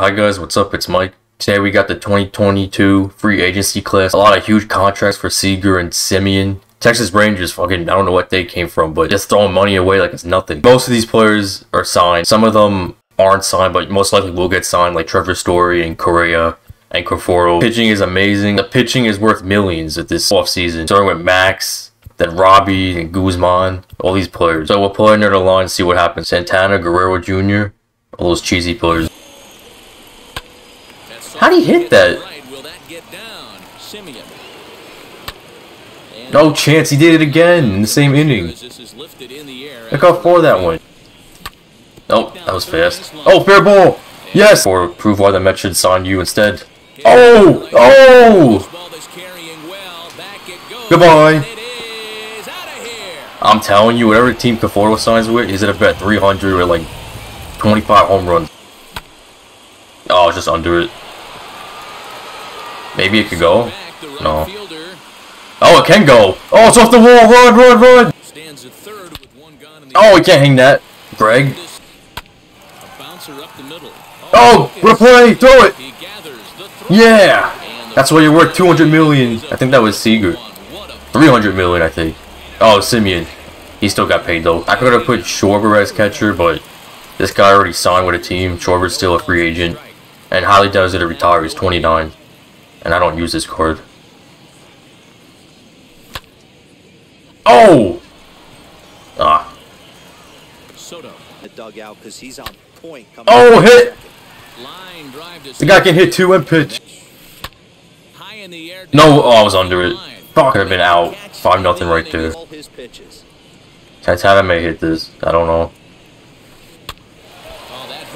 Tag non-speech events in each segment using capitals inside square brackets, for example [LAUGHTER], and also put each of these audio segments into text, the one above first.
hi guys, what's up? It's Mike. Today we got the 2022 free agency class. A lot of huge contracts for Seager and Semien. Texas Rangers fucking, I don't know what they came from, but just throwing money away like it's nothing. Most of these players are signed. Some of them aren't signed, but most likely will get signed, like Trevor Story and Correa and Conforto. Pitching is amazing. The pitching is worth millions at this offseason. Starting with Max, then Robbie and Gausman, all these players. So we'll put under the line and see what happens. Santana, Guerrero Jr., all those cheesy players. How do you hit that? No chance, he did it again in the same inning. Look how far that went. Nope, that was fast. Oh, fair ball! Yes! Or prove why the Mets should sign you instead. Oh! Oh! Goodbye! I'm telling you, whatever team Conforto signs with, he's at a bet 300 or like 25 home runs. Oh, just under it. Maybe it could go. No. Oh, it can go. Oh, it's off the wall. Run, run, run. Oh, we can't hang that. Greg. Oh, replay. Throw it. Yeah. That's why you're worth 200 million. I think that was Seager. 300 million, I think. Oh, Semien. He still got paid, though. I could have put Schwarber as catcher, but this guy already signed with a team. Schwarber's still a free agent. And highly does it to retire. He's 29. And I don't use this card. Oh! Ah. Soto. The dugout because he's on point. Oh, hit! The guy can hit two and pitch. No, oh, I was under it. Fuck, have been out. 5 nothing right there. Santana may hit this. I don't know.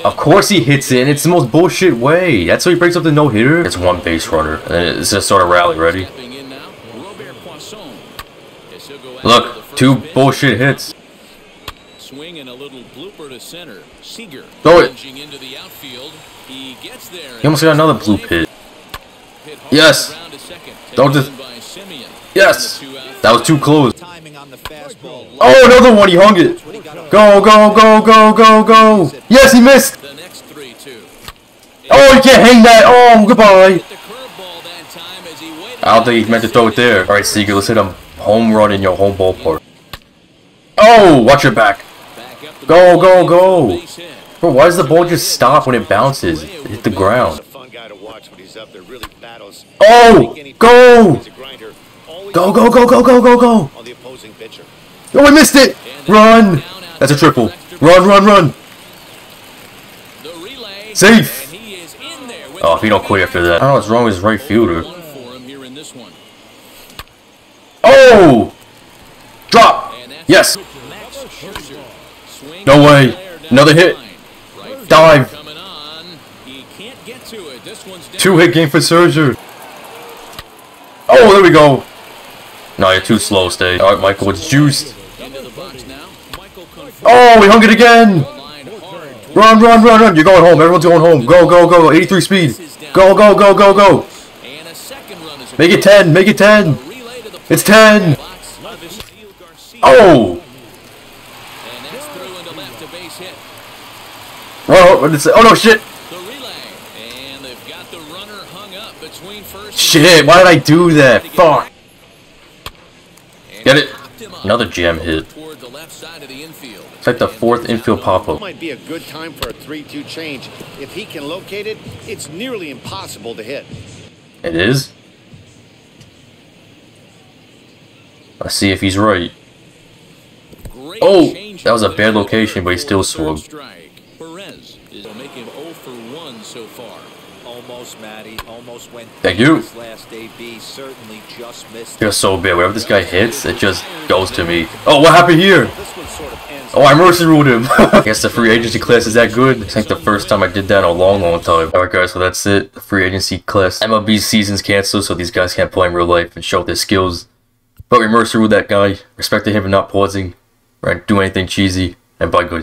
Of course he hits it, and it's the most bullshit way. That's how he breaks up the no-hitter. It's one base runner, and it's just sort of rally ready. Look, two bullshit hits. Swing and a little blooper to center. Seager Throw it. into the outfield. He gets there. He almost got another blue hit. Yes. Don't just. Yes. That was too close. Oh, another one. He hung it. Go, go, go, go, go, go. Yes, he missed. The next three, two. Oh, you can't hang that. Oh, goodbye. I don't think he meant to throw it there. All right, Seager, let's hit a home run in your home ballpark. Oh, watch your back. Go, go, go. Bro, why does the ball just stop when it bounces? It hit the ground. Oh, go. Go, go, go, go, go, go, go. Oh, I missed it. Run. That's a triple. Run, run, run. Safe. Oh, if he don't quit after that. I don't know what's wrong with his right fielder. Oh! Drop! Yes! No way! Another hit! Dive! Two hit game for Seager. Oh, there we go! No, you're too slow, stay. Alright, Michael, it's juiced. Oh, we hung it again! Run, run, run, run! You're going home. Everyone's going home. Go, go, go. 83 speed. Go, go, go, go, go. Make it 10. Make it 10. It's 10. Oh! Whoa, what did it say? Oh no, shit! Shit, why did I do that? Fuck! Get it? Another jam hit. It's like the fourth infield pop-up. Might be a good time for a 3-2 change. If he can locate it, it's nearly impossible to hit. It is? Let's see if he's right. Oh, that was a bad location, but he still swung. Perez is making 0 for 1 so far. Almost, Matty. Almost went. Thank you. Last AB certainly just missed. Feels so bad. Wherever this guy hits, it just goes to me. Oh, what happened here? This one sort of ends. Oh, I mercy ruled him. [LAUGHS] I guess the free agency class is that good. I think the first time I did that in a long, long time. Alright guys, so that's it. The free agency class. MLB season's canceled, so these guys can't play in real life and show their skills. But we mercy ruled that guy. Respected him for not pausing right? Do anything cheesy. And bye guys.